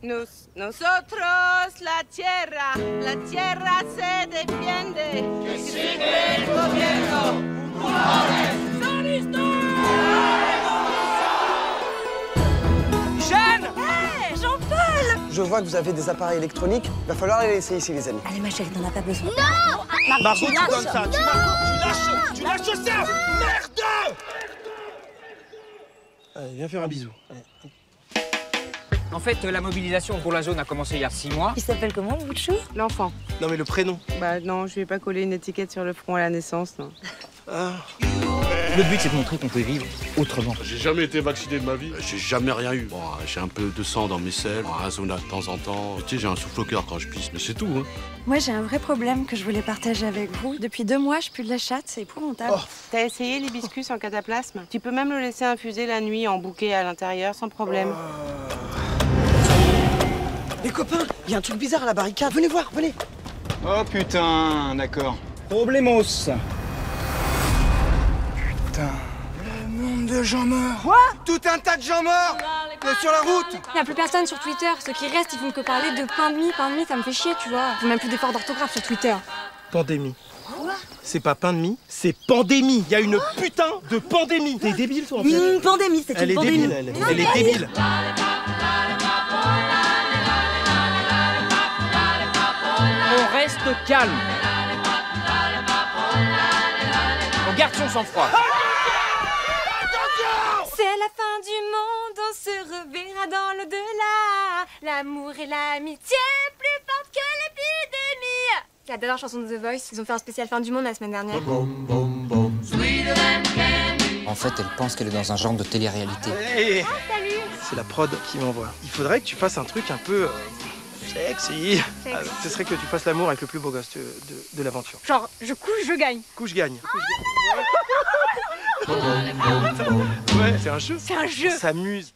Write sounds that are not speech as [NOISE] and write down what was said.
Nosotros la tierra, la tierra se defiende. Que sigue el gobierno. Jeanne Hé, Jean-Paul Je vois que vous avez des appareils électroniques. Va falloir les laisser ici, les amis. Allez, ma chérie, t'en as pas besoin. Margot, tu donnes ça Tu lâches Tu lâches ça Merde Allez, viens faire un bisou. En fait, la mobilisation pour la zone a commencé il y a six mois. Il s'appelle comment, le bout de chou? L'enfant. Non, mais le prénom. Bah non, je vais pas coller une étiquette sur le front à la naissance, non. Ah. Le but, c'est de montrer qu'on peut vivre autrement. J'ai jamais été vacciné de ma vie. J'ai jamais rien eu. Bon, j'ai un peu de sang dans mes selles, un zona de temps en temps. Tu sais, j'ai un souffle au cœur quand je pisse, mais c'est tout. Hein. Moi, j'ai un vrai problème que je voulais partager avec vous. Depuis deux mois, je pue de la chatte, c'est épouvantable. Oh. T'as essayé l'hibiscus en cataplasme? Tu peux même le laisser infuser la nuit en bouquet à l'intérieur sans problème. Les copains, il y a un truc bizarre à la barricade. Venez voir, venez. Oh putain, d'accord. Problemos Putain. Le monde de gens morts. Quoi? Tout un tas de gens morts euh, Sur la route Il n'y a plus personne sur Twitter. Ceux qui restent, ils font que parler de pain de mie. Pain de mie, ça me fait chier, tu vois. Ils font même plus d'efforts d'orthographe sur Twitter. Pandémie. C'est pas pain de mie, c'est pandémie. Il y a une putain de pandémie. T'es débile, toi, en fait. Une pandémie, c'est Elle une est pandémie. débile, elle. Elle est débile. Reste calme. On garde son sang-froid. C'est la fin du monde, on se reverra dans l'au-delà. L'amour et l'amitié plus fortes que l'épidémie. La dernière chanson de The Voice. Ils ont fait un spécial fin du monde la semaine dernière. En fait, elle pense qu'elle est dans un genre de télé-réalité. Hey. C'est la prod qui m'envoie. Il faudrait que tu fasses un truc un peu euh, sexy. Ah, ce serait que tu fasses l'amour avec le plus beau gosse de, de- de l'aventure. Genre, je couche, je gagne. Couche gagne. [LAUGHS] Ouais, c'est un jeu. C'est un jeu. S'amuse.